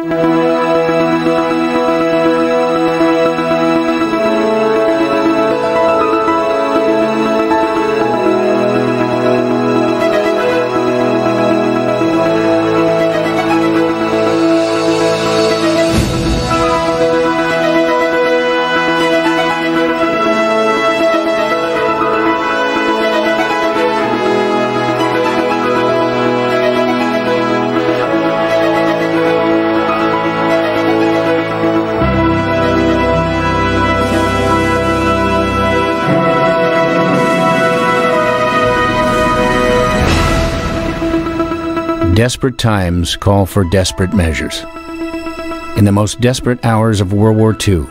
you. Desperate times call for desperate measures. In the most desperate hours of World War II,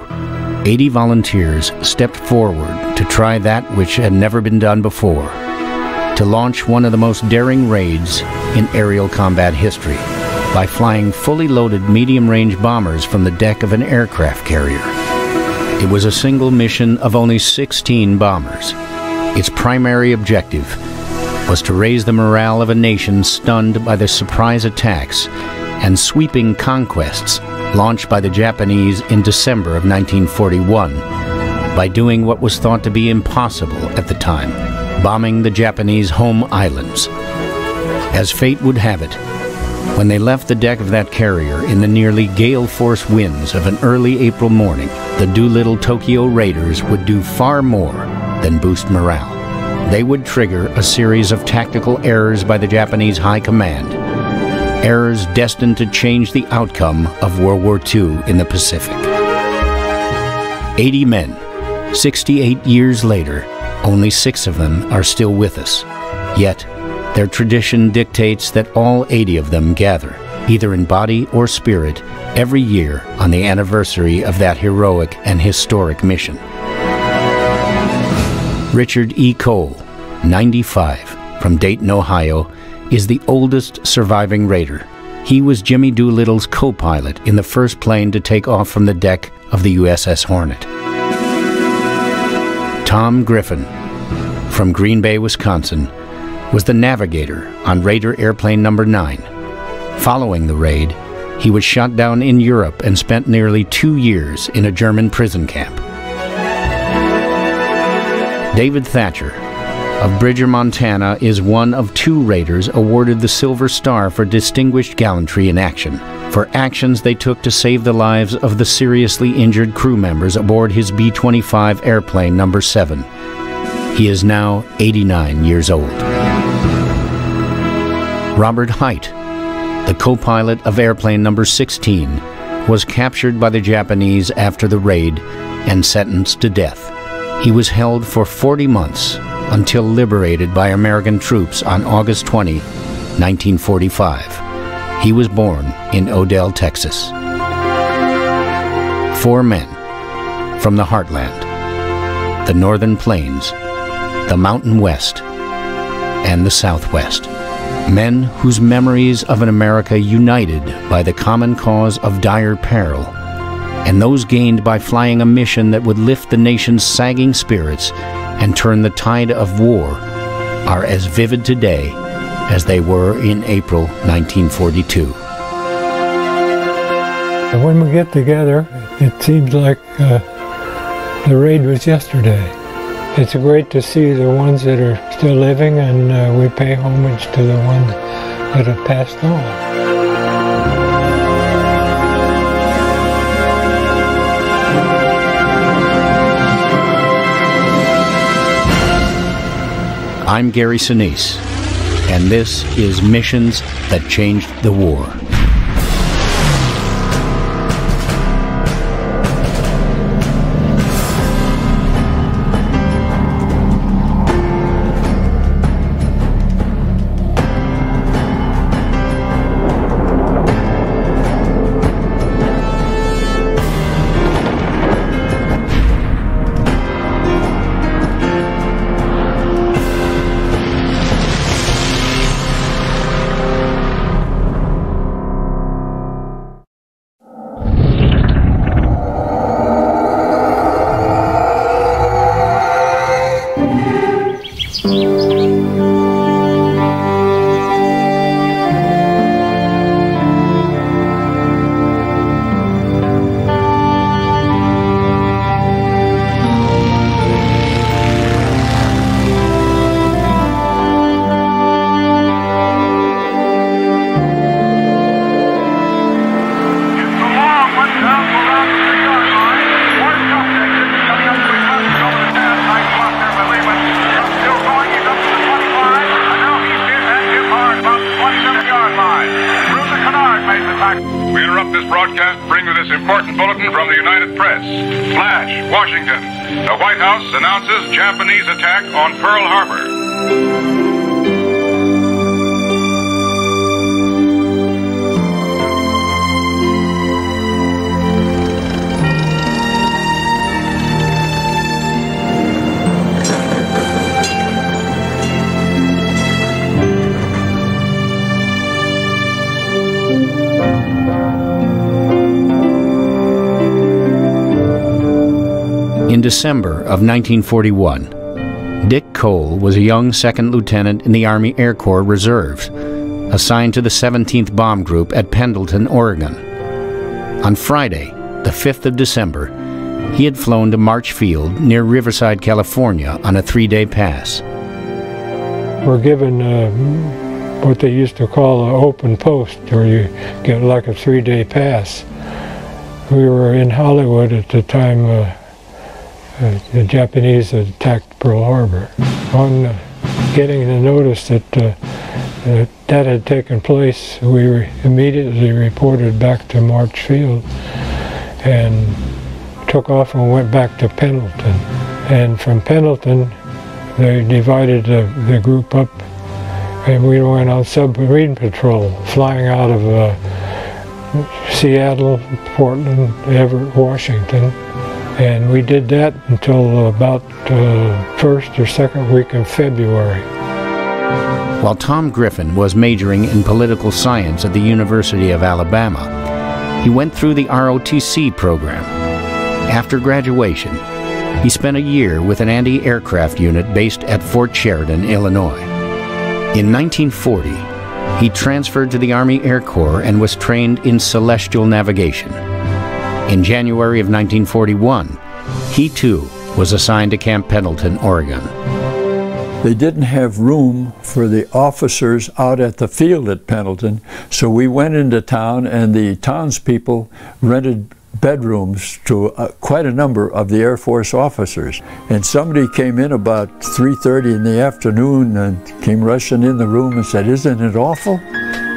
80 volunteers stepped forward to try that which had never been done before to launch one of the most daring raids in aerial combat history by flying fully loaded medium range bombers from the deck of an aircraft carrier. It was a single mission of only 16 bombers. Its primary objective was to raise the morale of a nation stunned by the surprise attacks and sweeping conquests launched by the Japanese in December of 1941 by doing what was thought to be impossible at the time, bombing the Japanese home islands. As fate would have it, when they left the deck of that carrier in the nearly gale force winds of an early April morning, the Doolittle Tokyo Raiders would do far more than boost morale they would trigger a series of tactical errors by the Japanese High Command. Errors destined to change the outcome of World War II in the Pacific. 80 men, 68 years later, only six of them are still with us. Yet, their tradition dictates that all 80 of them gather, either in body or spirit, every year on the anniversary of that heroic and historic mission. Richard E. Cole, 95, from Dayton, Ohio, is the oldest surviving Raider. He was Jimmy Doolittle's co-pilot in the first plane to take off from the deck of the USS Hornet. Tom Griffin, from Green Bay, Wisconsin, was the navigator on Raider Airplane Number 9. Following the raid, he was shot down in Europe and spent nearly two years in a German prison camp. David Thatcher of Bridger, Montana, is one of two Raiders awarded the Silver Star for distinguished gallantry in action, for actions they took to save the lives of the seriously injured crew members aboard his B 25 airplane number 7. He is now 89 years old. Robert Hite, the co pilot of airplane number 16, was captured by the Japanese after the raid and sentenced to death. He was held for 40 months until liberated by American troops on August 20, 1945. He was born in Odell, Texas. Four men from the heartland, the northern plains, the mountain west, and the southwest. Men whose memories of an America united by the common cause of dire peril and those gained by flying a mission that would lift the nation's sagging spirits and turn the tide of war are as vivid today as they were in April 1942. And when we get together, it seems like uh, the raid was yesterday. It's great to see the ones that are still living, and uh, we pay homage to the ones that have passed on. I'm Gary Sinise, and this is Missions That Changed the War. We interrupt this broadcast to bring you this important bulletin from the United Press. Flash, Washington. The White House announces Japanese attack on Pearl Harbor. In December of 1941, Dick Cole was a young second lieutenant in the Army Air Corps Reserves, assigned to the 17th Bomb Group at Pendleton, Oregon. On Friday, the 5th of December, he had flown to March Field near Riverside, California on a three day pass. We're given uh, what they used to call an open post, where you get like a three day pass. We were in Hollywood at the time uh, uh, the Japanese attacked Pearl Harbor. On uh, getting the notice that, uh, that that had taken place, we re immediately reported back to March Field and took off and went back to Pendleton. And from Pendleton, they divided the, the group up and we went on submarine patrol, flying out of uh, Seattle, Portland, Everett, Washington, and we did that until about uh, first or second week of February. While Tom Griffin was majoring in political science at the University of Alabama, he went through the ROTC program. After graduation, he spent a year with an anti-aircraft unit based at Fort Sheridan, Illinois. In 1940, he transferred to the Army Air Corps and was trained in celestial navigation. In January of 1941, he too was assigned to Camp Pendleton, Oregon. They didn't have room for the officers out at the field at Pendleton, so we went into town and the townspeople rented bedrooms to uh, quite a number of the Air Force officers. And somebody came in about 3.30 in the afternoon and came rushing in the room and said, isn't it awful?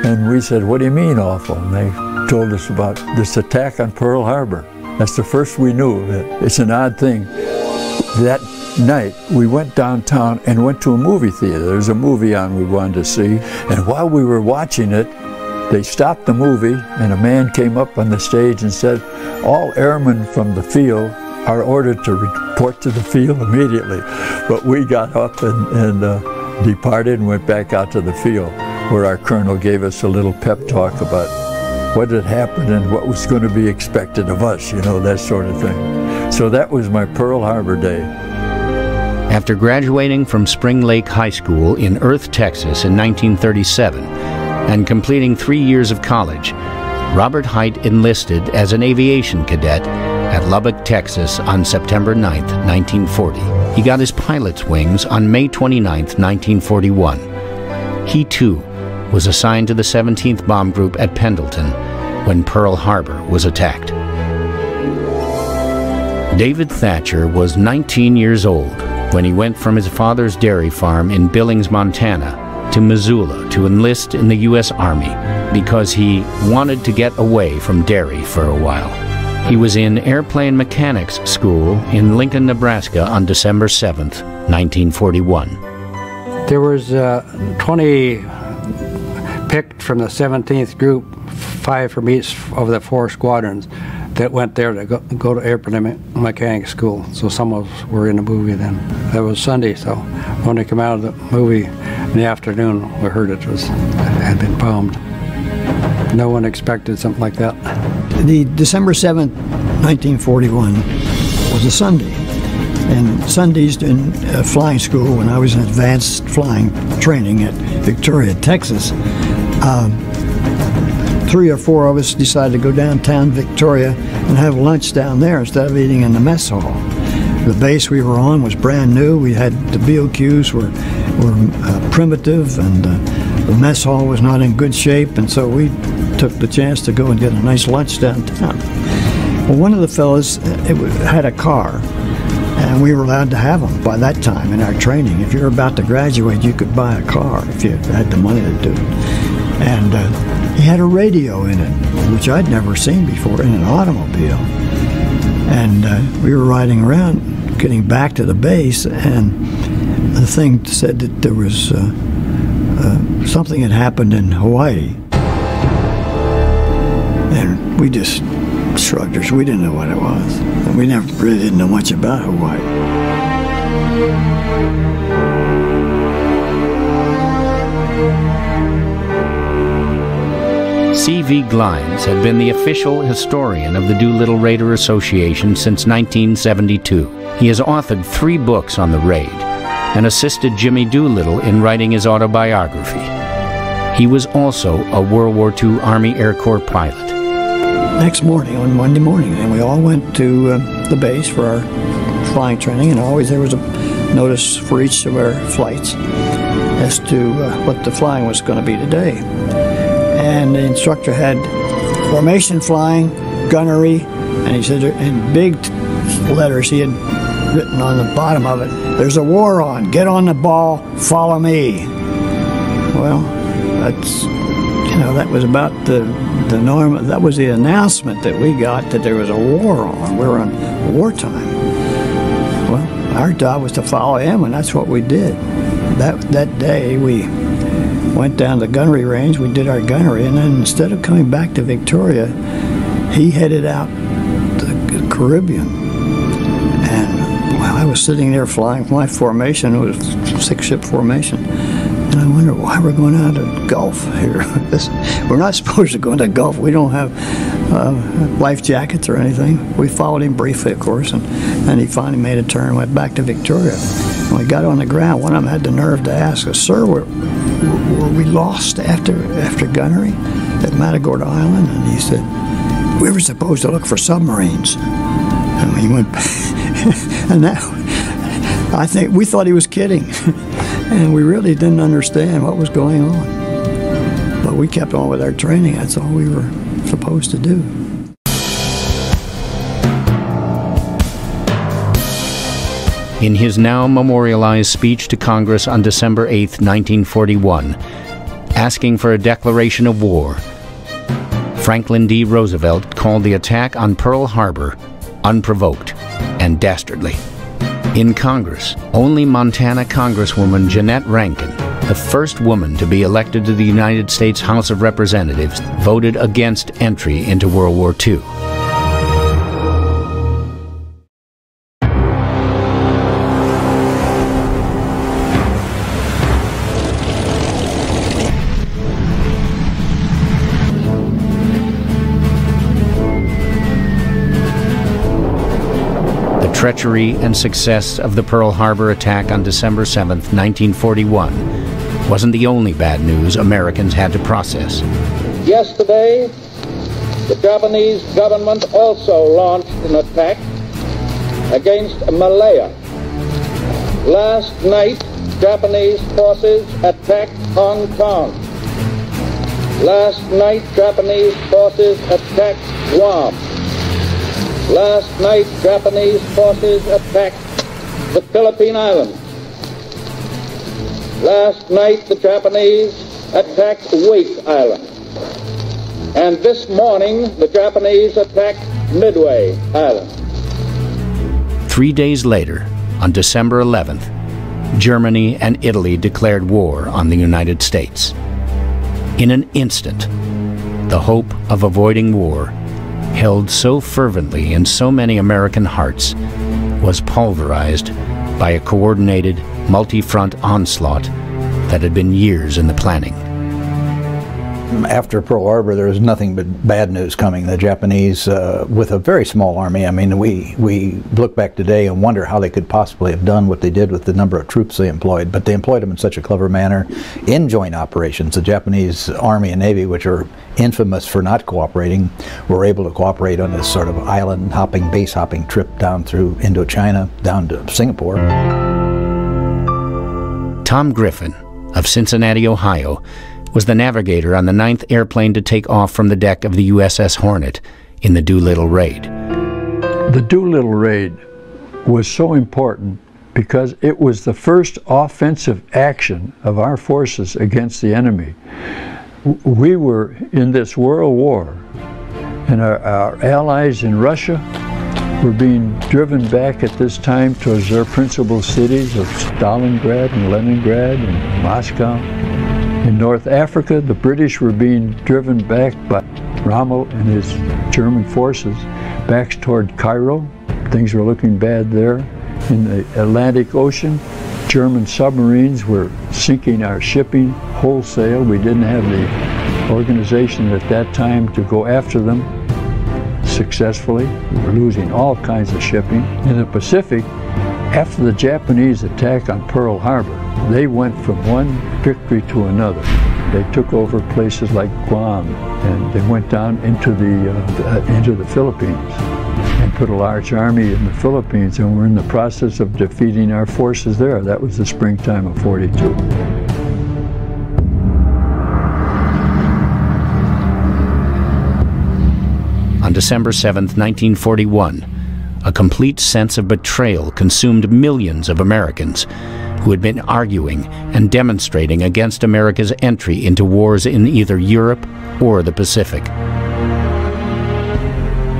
And we said, what do you mean awful? And they told us about this attack on Pearl Harbor. That's the first we knew of it. It's an odd thing. That night, we went downtown and went to a movie theater. There was a movie on we wanted to see. And while we were watching it, they stopped the movie and a man came up on the stage and said, all airmen from the field are ordered to report to the field immediately. But we got up and, and uh, departed and went back out to the field where our colonel gave us a little pep talk about what had happened and what was going to be expected of us, you know, that sort of thing. So that was my Pearl Harbor day. After graduating from Spring Lake High School in Earth, Texas in 1937 and completing three years of college, Robert Hite enlisted as an aviation cadet at Lubbock, Texas on September 9, 1940. He got his pilot's wings on May 29, 1941. He too was assigned to the 17th Bomb Group at Pendleton when Pearl Harbor was attacked. David Thatcher was 19 years old when he went from his father's dairy farm in Billings, Montana to Missoula to enlist in the U.S. Army because he wanted to get away from dairy for a while. He was in airplane mechanics school in Lincoln, Nebraska on December 7th, 1941. There was uh, 20 picked from the 17th group, five from each of the four squadrons that went there to go, go to airplane mechanic school. So some of us were in the movie then. That was Sunday, so when they came out of the movie in the afternoon, we heard it was had been bombed. No one expected something like that. The December 7th, 1941 was a Sunday. And Sundays in uh, flying school, when I was in advanced flying training at Victoria, Texas, um, three or four of us decided to go downtown Victoria and have lunch down there instead of eating in the mess hall. The base we were on was brand new. We had the BOQs were were uh, primitive, and uh, the mess hall was not in good shape, and so we took the chance to go and get a nice lunch downtown. Well, one of the fellows uh, had a car, and we were allowed to have them by that time in our training. If you're about to graduate, you could buy a car if you had the money to do it. And uh, he had a radio in it, which I'd never seen before in an automobile. And uh, we were riding around, getting back to the base, and the thing said that there was uh, uh, something had happened in Hawaii. And we just shrugged our We didn't know what it was. And we never really didn't know much about Hawaii. C.V. Glines had been the official historian of the Doolittle Raider Association since 1972. He has authored three books on the raid and assisted Jimmy Doolittle in writing his autobiography. He was also a World War II Army Air Corps pilot. Next morning, on Monday morning, and we all went to uh, the base for our flying training, and always there was a notice for each of our flights as to uh, what the flying was going to be today. And the instructor had formation flying, gunnery, and he said in big letters he had written on the bottom of it, there's a war on, get on the ball, follow me. Well, that's, you know, that was about the, the norm, that was the announcement that we got that there was a war on. We were on wartime. Well, our job was to follow him, and that's what we did. That, that day, we went down to the gunnery range, we did our gunnery, and then instead of coming back to Victoria, he headed out to the Caribbean. And while I was sitting there flying my formation, was six ship formation. And I wonder why we're going out of Gulf here. we're not supposed to go into Gulf. We don't have uh, life jackets or anything. We followed him briefly, of course, and then he finally made a turn and went back to Victoria. When we got on the ground, one of them had the nerve to ask us, Sir, were, were we lost after, after gunnery at Matagorda Island? And he said, We were supposed to look for submarines. And he went, and now I think we thought he was kidding. and we really didn't understand what was going on. But we kept on with our training. That's all we were supposed to do. In his now memorialized speech to Congress on December 8, 1941, asking for a declaration of war, Franklin D. Roosevelt called the attack on Pearl Harbor unprovoked and dastardly. In Congress, only Montana Congresswoman Jeannette Rankin, the first woman to be elected to the United States House of Representatives, voted against entry into World War II. Treachery and success of the Pearl Harbor attack on December 7, 1941, wasn't the only bad news Americans had to process. Yesterday, the Japanese government also launched an attack against Malaya. Last night, Japanese forces attacked Hong Kong. Last night, Japanese forces attacked Guam. Last night, Japanese forces attacked the Philippine Islands. Last night, the Japanese attacked Wake Island. And this morning, the Japanese attacked Midway Island. Three days later, on December 11th, Germany and Italy declared war on the United States. In an instant, the hope of avoiding war held so fervently in so many American hearts, was pulverized by a coordinated, multi-front onslaught that had been years in the planning after Pearl Harbor, there was nothing but bad news coming. The Japanese, uh, with a very small army, I mean, we, we look back today and wonder how they could possibly have done what they did with the number of troops they employed, but they employed them in such a clever manner in joint operations. The Japanese Army and Navy, which are infamous for not cooperating, were able to cooperate on this sort of island hopping, base hopping trip down through Indochina, down to Singapore. Tom Griffin of Cincinnati, Ohio, was the navigator on the ninth airplane to take off from the deck of the USS Hornet in the Doolittle raid. The Doolittle raid was so important because it was the first offensive action of our forces against the enemy. we were in this world war, and our, our allies in Russia were being driven back at this time towards their principal cities of Stalingrad and Leningrad and Moscow. In North Africa, the British were being driven back by Rommel and his German forces back toward Cairo. Things were looking bad there. In the Atlantic Ocean, German submarines were sinking our shipping wholesale. We didn't have the organization at that time to go after them successfully. We were losing all kinds of shipping. In the Pacific, after the Japanese attack on Pearl Harbor, they went from one victory to another. They took over places like Guam, and they went down into the uh, into the Philippines and put a large army in the Philippines, and we're in the process of defeating our forces there. That was the springtime of 42. On December 7, 1941, a complete sense of betrayal consumed millions of Americans who had been arguing and demonstrating against America's entry into wars in either Europe or the Pacific.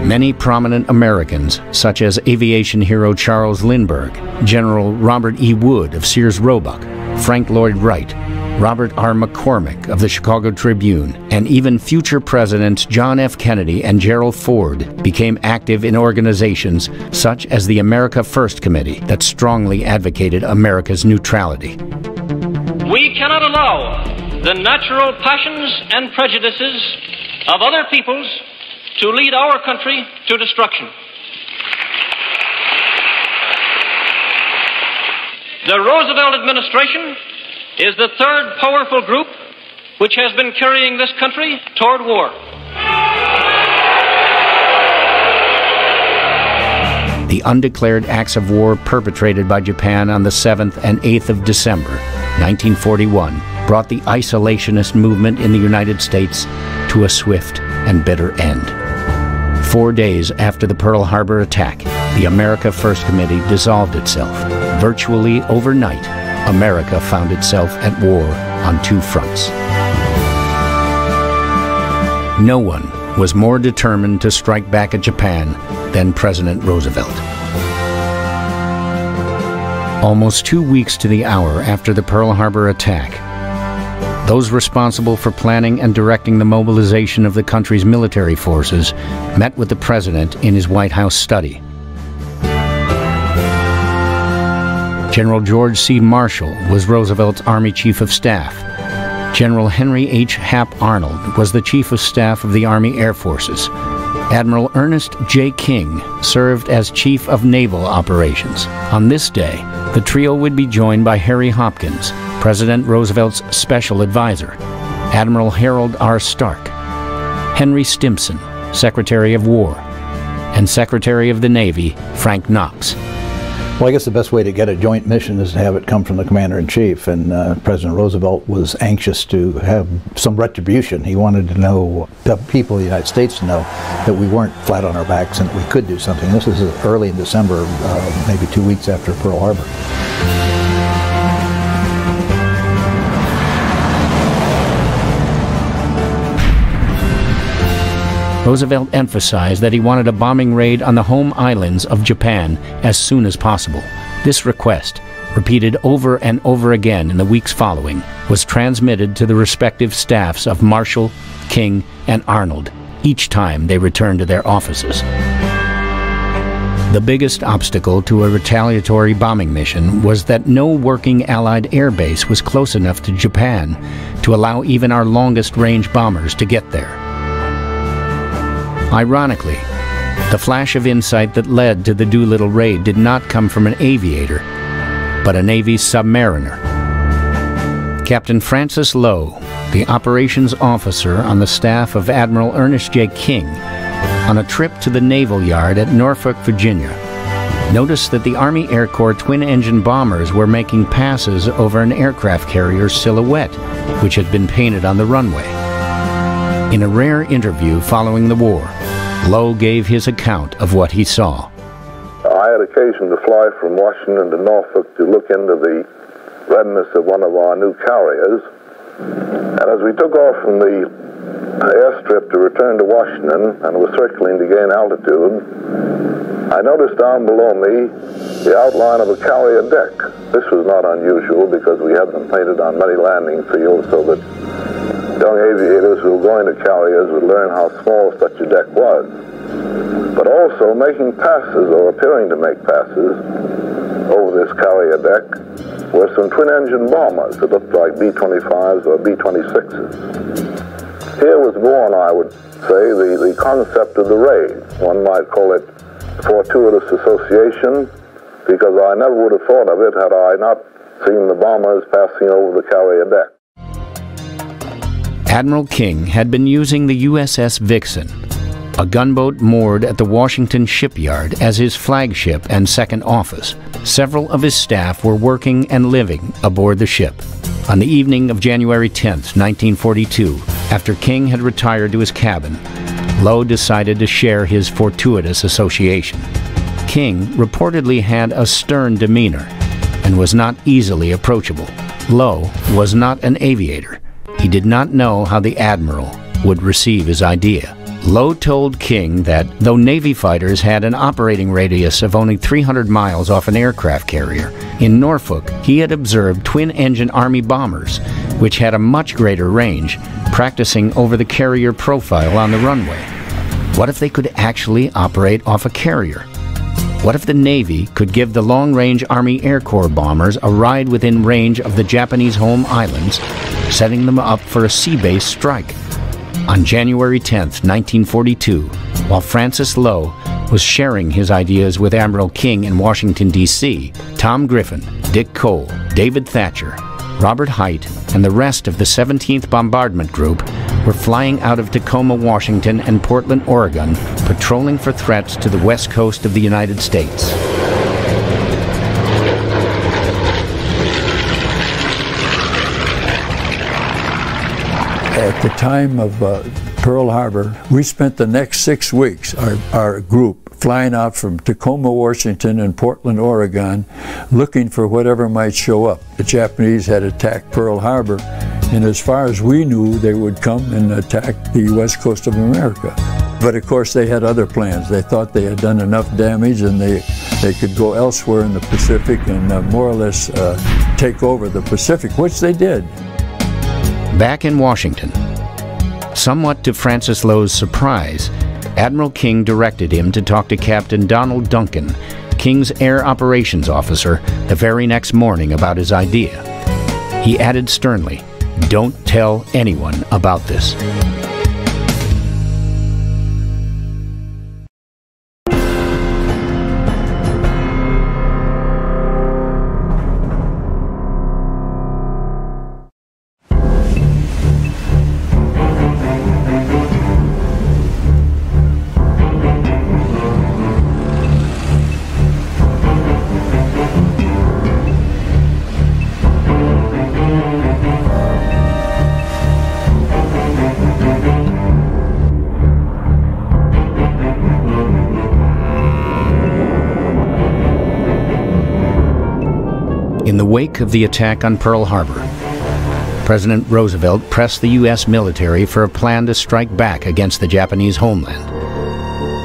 Many prominent Americans, such as aviation hero Charles Lindbergh, General Robert E. Wood of Sears Roebuck, Frank Lloyd Wright, Robert R. McCormick of the Chicago Tribune, and even future Presidents John F. Kennedy and Gerald Ford became active in organizations such as the America First Committee that strongly advocated America's neutrality. We cannot allow the natural passions and prejudices of other peoples to lead our country to destruction. The Roosevelt administration is the third powerful group which has been carrying this country toward war. The undeclared acts of war perpetrated by Japan on the 7th and 8th of December, 1941, brought the isolationist movement in the United States to a swift and bitter end. Four days after the Pearl Harbor attack, the America First Committee dissolved itself. Virtually overnight, America found itself at war on two fronts. No one was more determined to strike back at Japan than President Roosevelt. Almost two weeks to the hour after the Pearl Harbor attack, those responsible for planning and directing the mobilization of the country's military forces met with the president in his White House study. General George C. Marshall was Roosevelt's Army Chief of Staff. General Henry H. Hap Arnold was the Chief of Staff of the Army Air Forces. Admiral Ernest J. King served as Chief of Naval Operations. On this day, the trio would be joined by Harry Hopkins, President Roosevelt's special advisor, Admiral Harold R. Stark, Henry Stimson, Secretary of War, and Secretary of the Navy Frank Knox. Well, I guess the best way to get a joint mission is to have it come from the commander in chief, and uh, President Roosevelt was anxious to have some retribution. He wanted to know the people of the United States to know that we weren't flat on our backs and that we could do something. This is early in December, uh, maybe two weeks after Pearl Harbor. Roosevelt emphasized that he wanted a bombing raid on the home islands of Japan as soon as possible. This request, repeated over and over again in the weeks following, was transmitted to the respective staffs of Marshall, King, and Arnold each time they returned to their offices. The biggest obstacle to a retaliatory bombing mission was that no working Allied air base was close enough to Japan to allow even our longest range bombers to get there. Ironically, the flash of insight that led to the Doolittle raid did not come from an aviator, but a Navy submariner. Captain Francis Low, the operations officer on the staff of Admiral Ernest J. King, on a trip to the Naval Yard at Norfolk, Virginia, noticed that the Army Air Corps twin engine bombers were making passes over an aircraft carrier's silhouette, which had been painted on the runway. In a rare interview following the war, Low gave his account of what he saw. I had occasion to fly from Washington to Norfolk to look into the readiness of one of our new carriers, And as we took off from the airstrip to return to Washington and was circling to gain altitude, I noticed down below me the outline of a carrier deck. This was not unusual because we had them painted on many landing fields so that young aviators who were going to carriers would learn how small such a deck was. But also making passes or appearing to make passes over this carrier deck were some twin-engine bombers that looked like B-25s or B-26s. Here was born, I would say, the, the concept of the raid. One might call it fortuitous association, because I never would have thought of it had I not seen the bombers passing over the carrier deck. Admiral King had been using the USS Vixen, a gunboat moored at the Washington shipyard as his flagship and second office. Several of his staff were working and living aboard the ship. On the evening of January 10, 1942, after King had retired to his cabin, Low decided to share his fortuitous association. King reportedly had a stern demeanor and was not easily approachable. Low was not an aviator. He did not know how the admiral would receive his idea. Low told King that though Navy fighters had an operating radius of only 300 miles off an aircraft carrier, in Norfolk he had observed twin engine Army bombers, which had a much greater range, practicing over the carrier profile on the runway. What if they could actually operate off a carrier? What if the Navy could give the long range Army Air Corps bombers a ride within range of the Japanese home islands, setting them up for a sea based strike? On January 10, 1942, while Francis Low was sharing his ideas with Admiral King in Washington, D.C., Tom Griffin, Dick Cole, David Thatcher, Robert Hite, and the rest of the 17th Bombardment Group were flying out of Tacoma, Washington and Portland, Oregon, patrolling for threats to the west coast of the United States. At the time of uh, Pearl Harbor, we spent the next six weeks, our, our group, flying out from Tacoma, Washington and Portland, Oregon, looking for whatever might show up. The Japanese had attacked Pearl Harbor, and as far as we knew, they would come and attack the west coast of America. But of course, they had other plans. They thought they had done enough damage and they, they could go elsewhere in the Pacific and uh, more or less uh, take over the Pacific, which they did. Back in Washington, somewhat to Francis Low's surprise, Admiral King directed him to talk to Captain Donald Duncan, King's Air Operations Officer, the very next morning about his idea. He added sternly, Don't tell anyone about this. Wake of the attack on Pearl Harbor, President Roosevelt pressed the U.S. military for a plan to strike back against the Japanese homeland.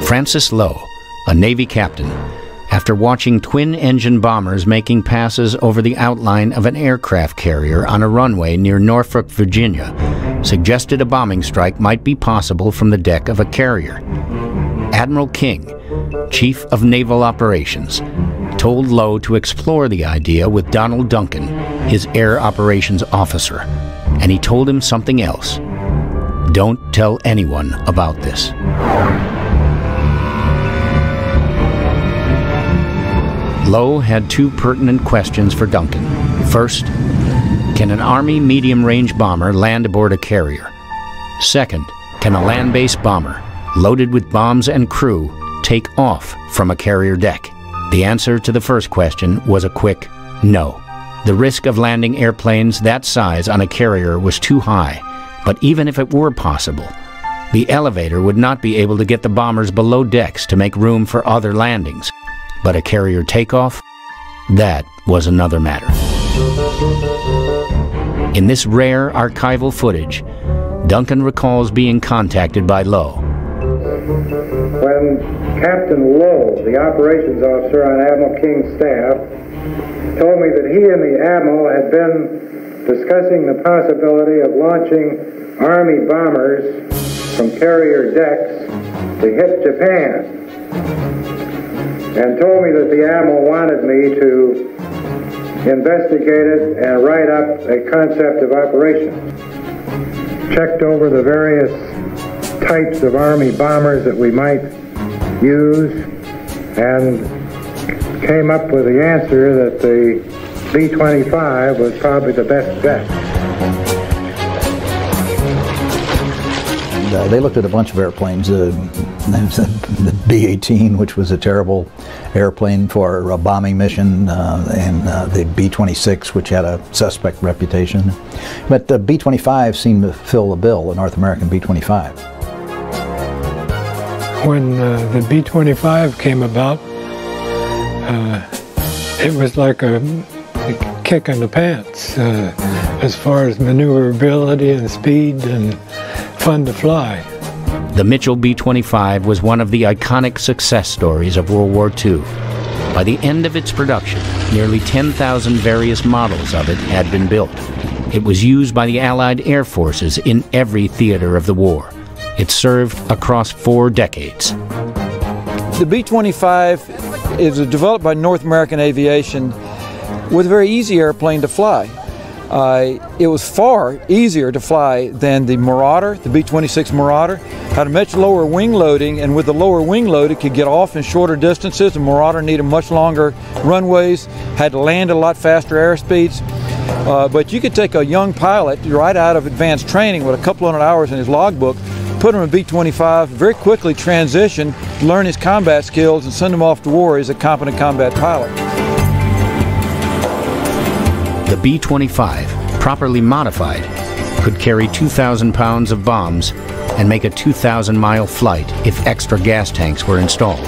Francis Low, a Navy captain, after watching twin engine bombers making passes over the outline of an aircraft carrier on a runway near Norfolk, Virginia, suggested a bombing strike might be possible from the deck of a carrier. Admiral King, Chief of Naval Operations, told Low to explore the idea with Donald Duncan, his air operations officer, and he told him something else. Don't tell anyone about this. Low had two pertinent questions for Duncan. First, can an Army medium range bomber land aboard a carrier? Second, can a land based bomber, loaded with bombs and crew, take off from a carrier deck? The answer to the first question was a quick no. The risk of landing airplanes that size on a carrier was too high, but even if it were possible, the elevator would not be able to get the bombers below decks to make room for other landings. But a carrier takeoff? That was another matter. In this rare archival footage, Duncan recalls being contacted by Low. When Captain Low, the operations officer on Admiral King's staff, told me that he and the Admiral had been discussing the possibility of launching Army bombers from carrier decks to hit Japan, and told me that the Admiral wanted me to investigate it and write up a concept of operations. Checked over the various types of Army bombers that we might use and came up with the answer that the B-25 was probably the best bet. Uh, they looked at a bunch of airplanes. Uh, the B-18, which was a terrible airplane for a bombing mission, uh, and uh, the B-26, which had a suspect reputation. But the B-25 seemed to fill the bill, the North American B-25. When uh, the B-25 came about, uh, it was like a, a, kick in the pants uh, as far as maneuverability and speed and fun to fly. The Mitchell B-25 was one of the iconic success stories of World War II. By the end of its production, nearly 10,000 various models of it had been built. It was used by the Allied air forces in every theater of the war. It served across four decades. The B-25 is developed by North American Aviation with a very easy airplane to fly. Uh, it was far easier to fly than the Marauder, the B-26 Marauder. Had a much lower wing loading, and with the lower wing load, it could get off in shorter distances. The Marauder needed much longer runways, had to land a lot faster airspeeds. Uh, but you could take a young pilot right out of advanced training with a couple hundred hours in his logbook, put him in B-25, very quickly transition, learn his combat skills, and send him off to war as a competent combat pilot. The B-25, properly modified, could carry 2,000 pounds of bombs and make a 2,000-mile flight if extra gas tanks were installed.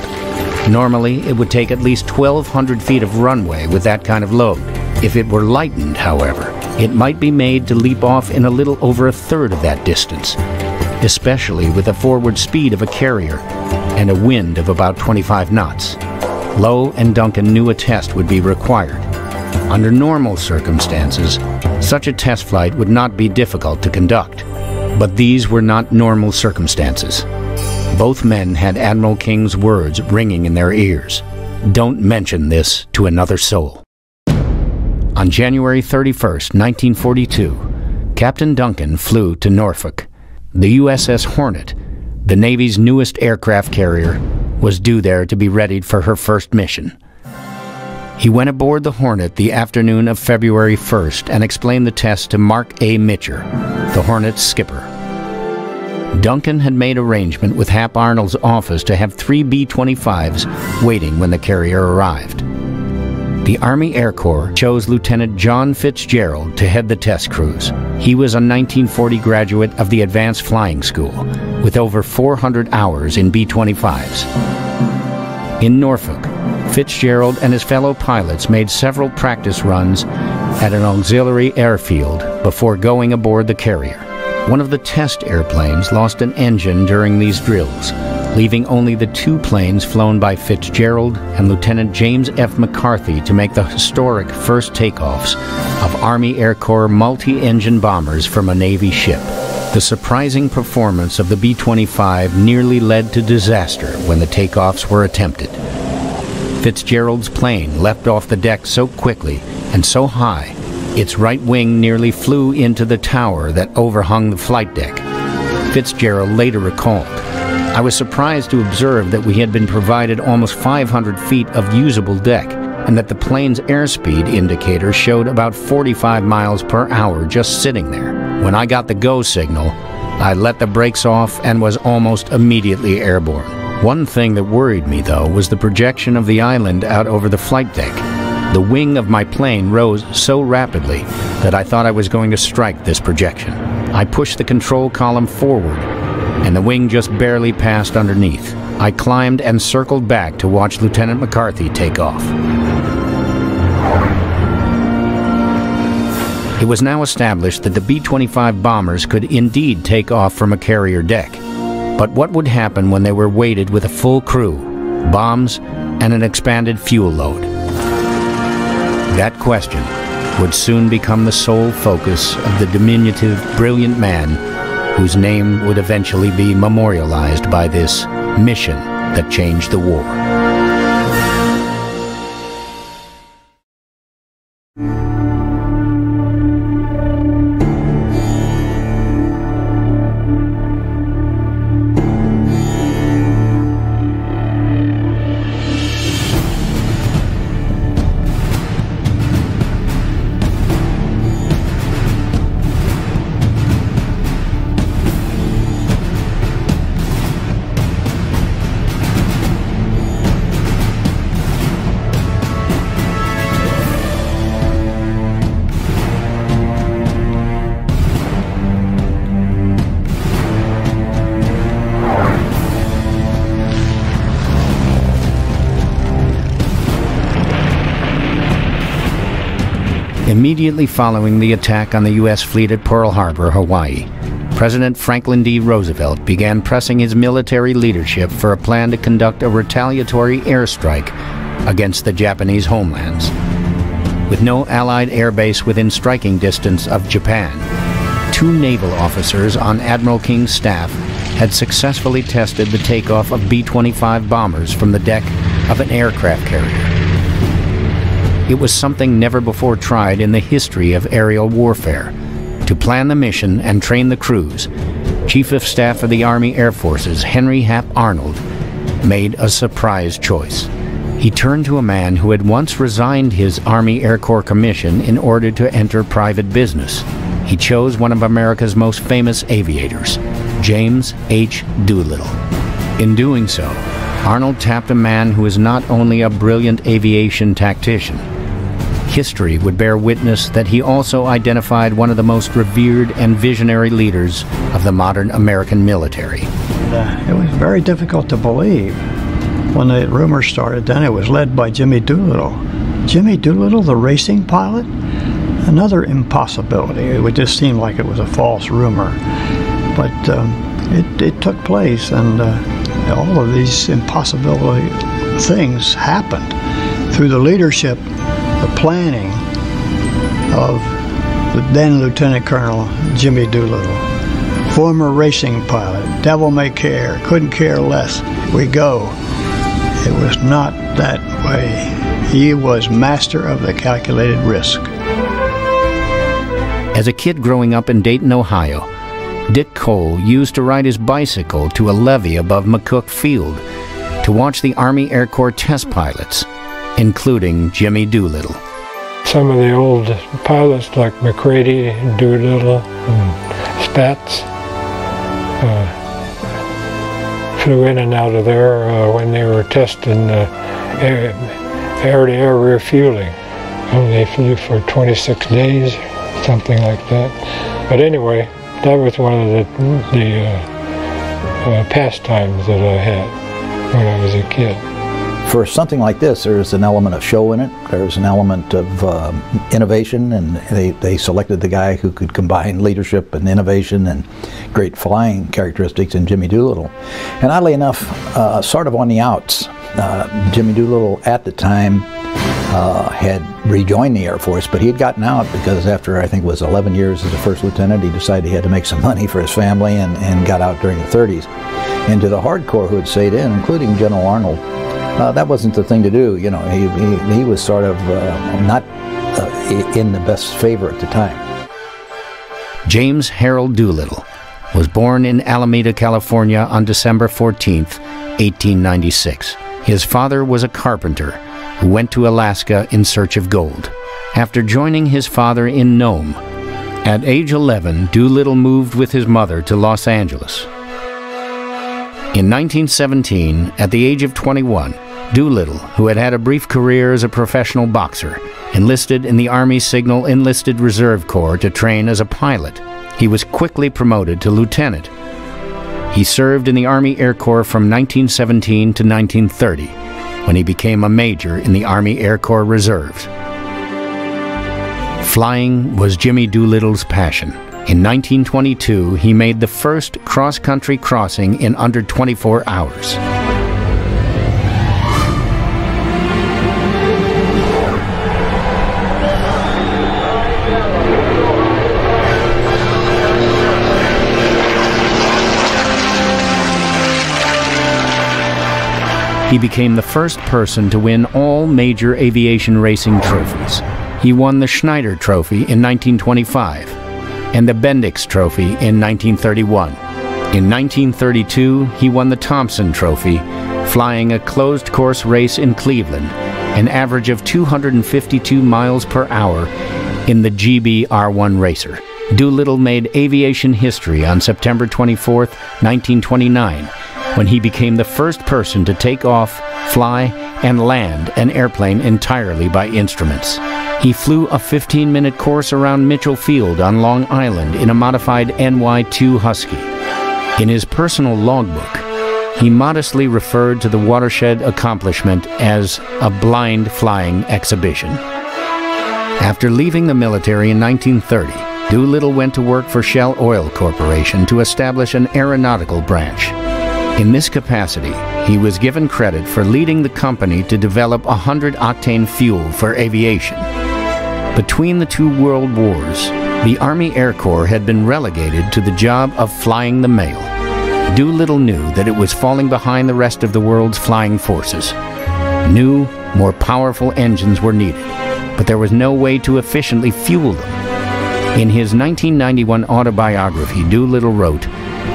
Normally, it would take at least 1,200 feet of runway with that kind of load. If it were lightened, however, it might be made to leap off in a little over a third of that distance, especially with the forward speed of a carrier and a wind of about 25 knots. Low and Duncan knew a test would be required. Under normal circumstances, such a test flight would not be difficult to conduct. But these were not normal circumstances. Both men had Admiral King's words ringing in their ears. Don't mention this to another soul. On January 31, 1942, Captain Duncan flew to Norfolk. The USS Hornet, the Navy's newest aircraft carrier, was due there to be readied for her first mission. He went aboard the Hornet the afternoon of February 1st and explained the test to Marc A. Mitscher, the Hornet's skipper. Duncan had made arrangement with Hap Arnold's office to have three B-25s waiting when the carrier arrived. The Army Air Corps chose Lieutenant John Fitzgerald to head the test crews. He was a 1940 graduate of the Advanced Flying School with over 400 hours in B-25s. In Norfolk, Fitzgerald and his fellow pilots made several practice runs at an auxiliary airfield before going aboard the carrier. One of the test airplanes lost an engine during these drills, leaving only the two planes flown by Fitzgerald and Lieutenant James F. McCarthy to make the historic first takeoffs of Army Air Corps multi-engine bombers from a Navy ship. The surprising performance of the B-25 nearly led to disaster when the takeoffs were attempted. Fitzgerald's plane leapt off the deck so quickly and so high, its right wing nearly flew into the tower that overhung the flight deck. Fitzgerald later recalled, I was surprised to observe that we had been provided almost 500 feet of usable deck and that the plane's airspeed indicator showed about 45 miles per hour just sitting there. When I got the go signal, I let the brakes off and was almost immediately airborne. One thing that worried me, though, was the projection of the island out over the flight deck. The wing of my plane rose so rapidly that I thought I was going to strike this projection. I pushed the control column forward, and the wing just barely passed underneath. I climbed and circled back to watch Lieutenant McCarthy take off. It was now established that the B 25 bombers could indeed take off from a carrier deck. But what would happen when they were weighted with a full crew, bombs, and an expanded fuel load? That question would soon become the sole focus of the diminutive, brilliant man whose name would eventually be memorialized by this mission that changed the war. Following the attack on the U.S. fleet at Pearl Harbor, Hawaii, President Franklin D. Roosevelt began pressing his military leadership for a plan to conduct a retaliatory airstrike against the Japanese homelands. With no Allied airbase within striking distance of Japan, two naval officers on Admiral King's staff had successfully tested the takeoff of B-25 bombers from the deck of an aircraft carrier. It was something never before tried in the history of aerial warfare. To plan the mission and train the crews, Chief of Staff of the Army Air Forces Henry Hap Arnold made a surprise choice. He turned to a man who had once resigned his Army Air Corps commission in order to enter private business. He chose one of America's most famous aviators, James H. Doolittle. In doing so, Arnold tapped a man who is not only a brilliant aviation tactician, history would bear witness that he also identified one of the most revered and visionary leaders of the modern American military. Uh, it was very difficult to believe when the rumor started. Then it was led by Jimmy Doolittle. Jimmy Doolittle, the racing pilot? Another impossibility. It would just seem like it was a false rumor. But um, it, it, took place, and uh, all of these impossibility things happened through the leadership the planning of the then Lieutenant Colonel Jimmy Doolittle, former racing pilot, devil may care, couldn't care less. We go. It was not that way. He was master of the calculated risk. As a kid growing up in Dayton, Ohio, Dick Cole used to ride his bicycle to a levee above McCook Field to watch the Army Air Corps test pilots including Jimmy Doolittle. Some of the old pilots like Macready, Doolittle, and Spaatz uh, flew in and out of there uh, when they were testing uh, air-to-air -air refueling. And they flew for 26 days, something like that. But anyway, that was one of the, the uh, uh, pastimes that I had when I was a kid for something like this, there's an element of show in it. There's an element of um, innovation, and they, they selected the guy who could combine leadership and innovation and great flying characteristics in Jimmy Doolittle. And oddly enough, uh, sort of on the outs, uh, Jimmy Doolittle at the time uh, had rejoined the Air Force, but he had gotten out because after I think it was 11 years as a first lieutenant, he decided he had to make some money for his family and, and got out during the 30s. And to the hardcore who had stayed in, including General Arnold, uh, that wasn't the thing to do. You know, he, he, he was sort of uh, not uh, in the best favor at the time. James Harold Doolittle was born in Alameda, California on December 14, 1896. His father was a carpenter who went to Alaska in search of gold. After joining his father in Nome, at age 11, Doolittle moved with his mother to Los Angeles. In 1917, at the age of 21, Doolittle, who had had a brief career as a professional boxer, enlisted in the Army Signal Enlisted Reserve Corps to train as a pilot. He was quickly promoted to lieutenant. He served in the Army Air Corps from 1917 to 1930, when he became a major in the Army Air Corps Reserves. Flying was Jimmy Doolittle's passion. In 1922, he made the first cross-country crossing in under 24 hours. He became the first person to win all major aviation racing trophies. He won the Schneider Trophy in 1925 and the Bendix Trophy in 1931. In 1932, he won the Thompson Trophy, flying a closed course race in Cleveland, an average of 252 miles per hour in the Gee Bee R1 Racer. Doolittle made aviation history on September 24, 1929, when he became the first person to take off, fly, and land an airplane entirely by instruments. He flew a 15 minute course around Mitchell Field on Long Island in a modified NY 2 Husky. In his personal logbook, he modestly referred to the watershed accomplishment as a blind flying exhibition. After leaving the military in 1930, Doolittle went to work for Shell Oil Corporation to establish an aeronautical branch. In this capacity, he was given credit for leading the company to develop 100 octane fuel for aviation. Between the two world wars, the Army Air Corps had been relegated to the job of flying the mail. Doolittle knew that it was falling behind the rest of the world's flying forces. New, more powerful engines were needed, but there was no way to efficiently fuel them. In his 1991 autobiography, Doolittle wrote,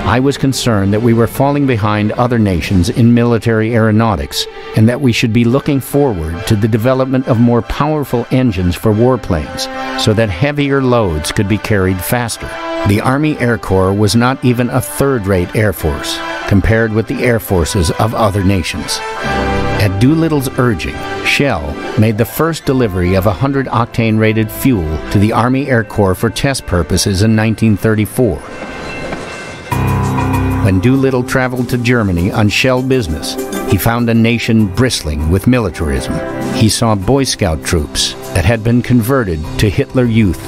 I was concerned that we were falling behind other nations in military aeronautics and that we should be looking forward to the development of more powerful engines for warplanes so that heavier loads could be carried faster. The Army Air Corps was not even a third-rate air force compared with the air forces of other nations. At Doolittle's urging, Shell made the first delivery of 100 octane rated fuel to the Army Air Corps for test purposes in 1934. When Doolittle traveled to Germany on Shell business, he found a nation bristling with militarism. He saw Boy Scout troops that had been converted to Hitler Youth,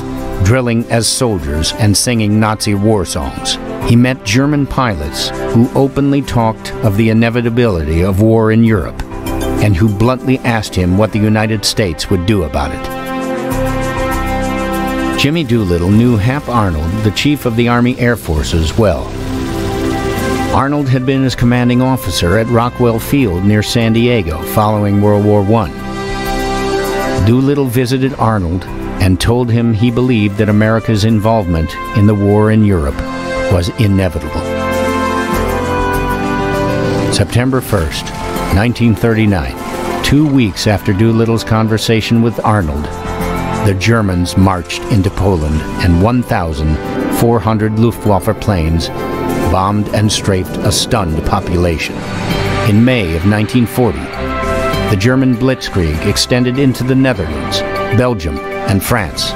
drilling as soldiers and singing Nazi war songs. He met German pilots who openly talked of the inevitability of war in Europe and who bluntly asked him what the United States would do about it. Jimmy Doolittle knew Hap Arnold, the chief of the Army Air Forces, well. Arnold had been his commanding officer at Rockwell Field near San Diego following World War I. Doolittle visited Arnold and told him he believed that America's involvement in the war in Europe was inevitable. September 1st, 1939, two weeks after Doolittle's conversation with Arnold, the Germans marched into Poland and 1,400 Luftwaffe planes bombed and strafed a stunned population. In May of 1940, the German blitzkrieg extended into the Netherlands, Belgium, and France.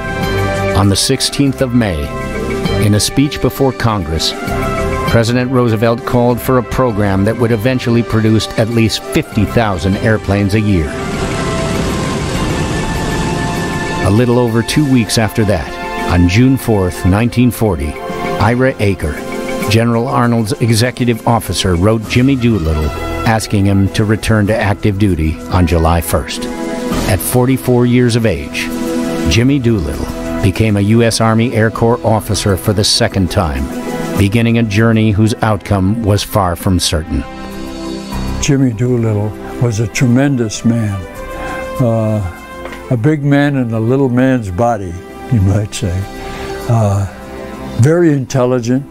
On the 16th of May, in a speech before Congress, President Roosevelt called for a program that would eventually produce at least 50,000 airplanes a year. A little over two weeks after that, on June 4, 1940, Ira Eaker, General Arnold's executive officer, wrote Jimmy Doolittle asking him to return to active duty on July 1st. At 44 years of age, Jimmy Doolittle became a U.S. Army Air Corps officer for the second time, beginning a journey whose outcome was far from certain. Jimmy Doolittle was a tremendous man, uh, a big man in a little man's body, you might say. Uh, very intelligent,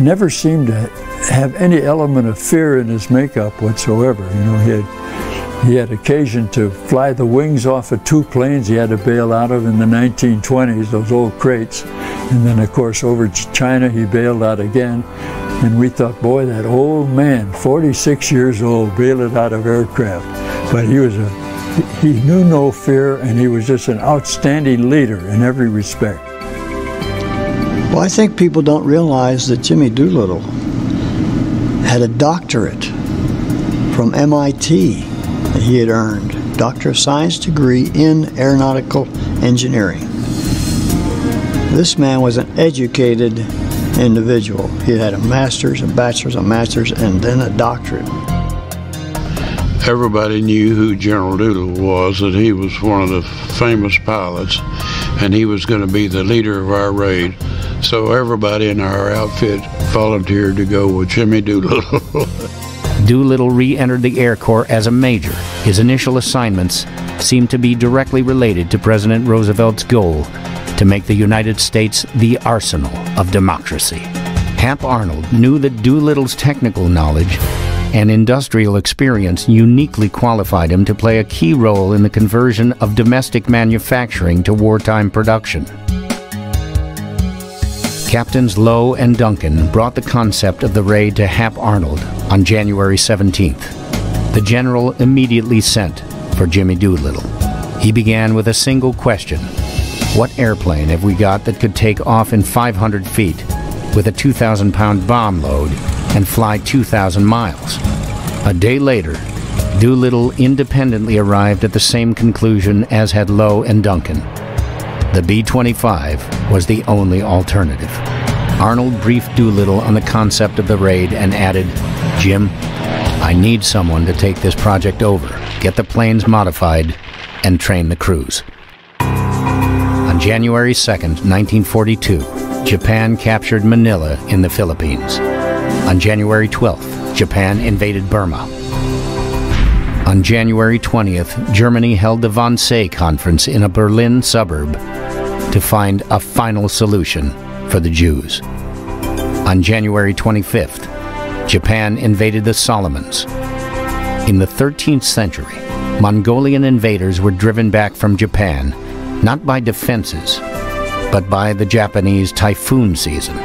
never seemed to have any element of fear in his makeup whatsoever. You know, he had he had occasion to fly the wings off of two planes he had to bail out of in the 1920s, those old crates. And then, of course, over to China, he bailed out again. And we thought, boy, that old man, 46 years old, bailed out of aircraft. But he was a, he knew no fear, and he was just an outstanding leader in every respect. Well, I think people don't realize that Jimmy Doolittle had a doctorate from MIT that he had earned, Doctor of Science degree in aeronautical engineering. This man was an educated individual. He had a master's, a bachelor's, a master's, and then a doctorate. Everybody knew who General Doolittle was, that he was one of the famous pilots, and he was going to be the leader of our raid. So everybody in our outfit volunteered to go with Jimmy Doolittle. Doolittle re entered the Air Corps as a major. His initial assignments seemed to be directly related to President Roosevelt's goal to make the United States the arsenal of democracy. Hap Arnold knew that Doolittle's technical knowledge and industrial experience uniquely qualified him to play a key role in the conversion of domestic manufacturing to wartime production. Captains Low and Duncan brought the concept of the raid to Hap Arnold on January 17th. The general immediately sent for Jimmy Doolittle. He began with a single question What airplane have we got that could take off in 500 feet with a 2,000 pound bomb load and fly 2,000 miles? A day later, Doolittle independently arrived at the same conclusion as had Low and Duncan. The B 25 was the only alternative. Arnold briefed Doolittle on the concept of the raid and added, Jim, I need someone to take this project over, get the planes modified, and train the crews. On January 2, 1942, Japan captured Manila in the Philippines. On January 12th, Japan invaded Burma. On January 20th, Germany held the Wannsee Conference in a Berlin suburb to find a final solution for the Jews. On January 25th, Japan invaded the Solomons. In the 13th century, Mongolian invaders were driven back from Japan not by defenses, but by the Japanese typhoon season.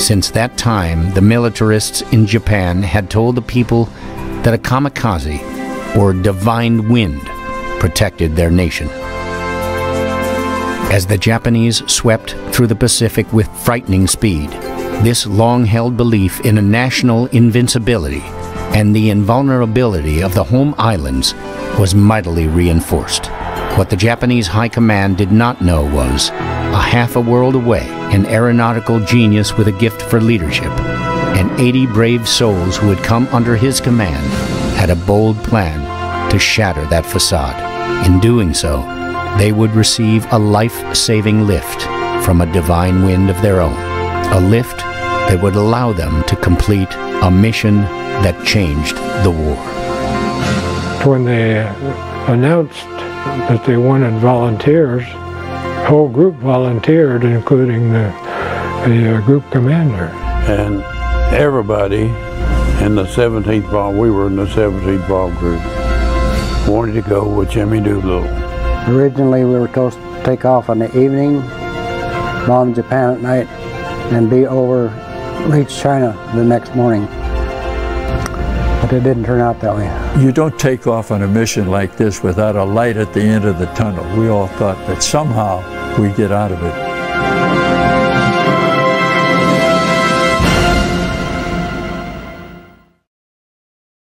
Since that time, the militarists in Japan had told the people that a kamikaze, or divine wind, protected their nation. As the Japanese swept through the Pacific with frightening speed, this long held belief in a national invincibility and the invulnerability of the home islands was mightily reinforced. What the Japanese High Command did not know was a half a world away, an aeronautical genius with a gift for leadership, and 80 brave souls who had come under his command had a bold plan to shatter that facade. In doing so, they would receive a life saving lift from a divine wind of their own, a lift that would allow them to complete a mission that changed the war. When they announced that they wanted volunteers, the whole group volunteered, including the, the uh, group commander. And everybody in the 17th bomb, we were in the 17th bomb group, wanted to go with Jimmy Doolittle. Originally, we were supposed to take off in the evening, bomb Japan at night, and be over, reach China the next morning. But it didn't turn out that way. You don't take off on a mission like this without a light at the end of the tunnel. We all thought that somehow we'd get out of it.